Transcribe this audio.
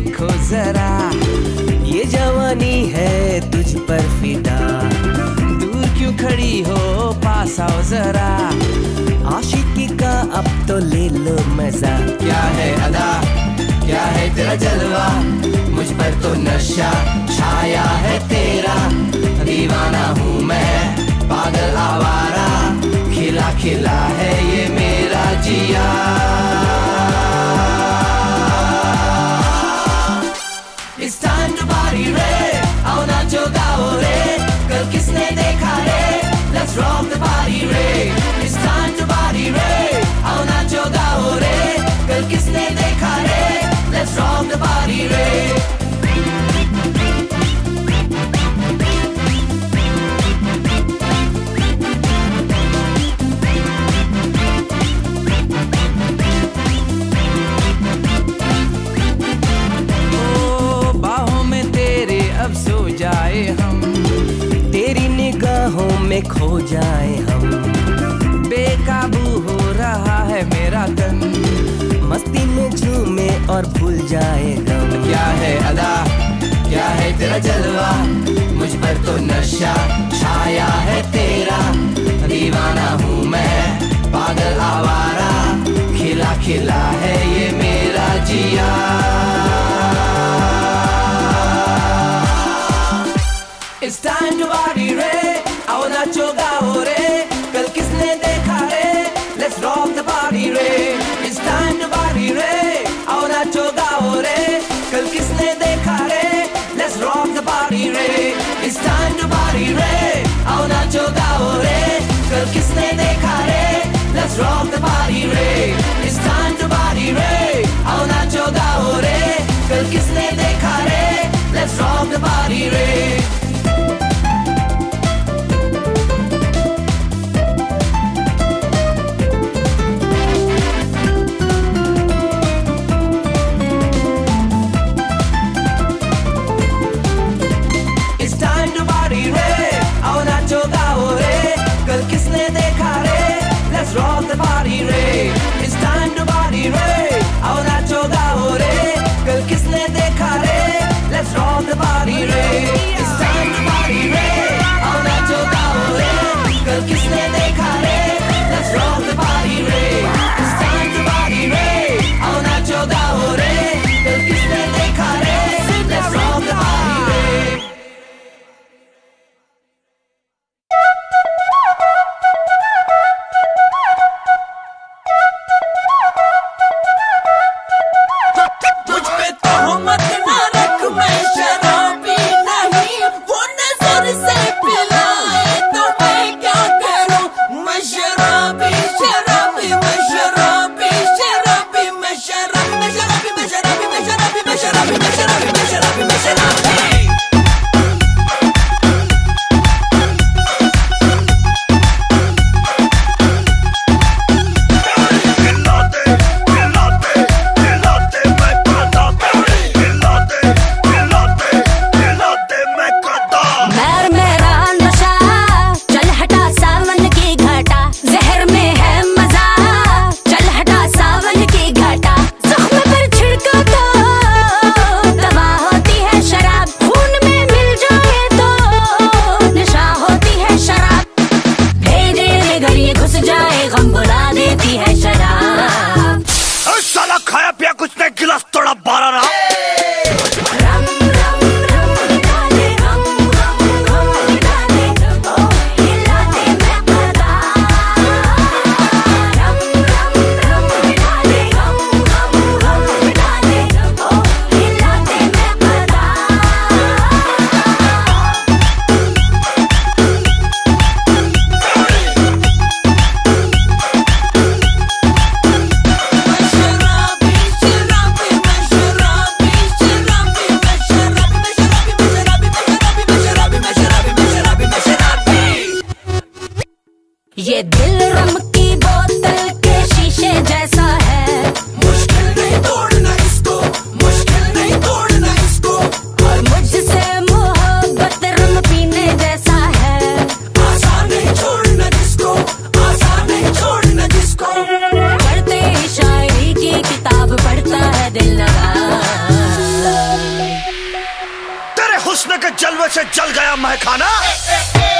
देखो जरा, ये जवानी है तुझ पर फिदा। दूर क्यों खड़ी हो, पास आओ जरा। आशिकी का अब तो ले लो मज़ा। क्या है अदा? क्या है तेरा जलवा? मुझ पर तो नशा छाया है तेरा। दीवाना हूँ मैं, पागल आवारा। खिला खिला है ये मेरा जिया। किसने देखा रे Let's rock the party रे It's time to party रे आओ नाचो गाओ रे कल किसने देखा रे Let's rock the party रे जलवे से जल गया महखाना ए, ए, ए, ए।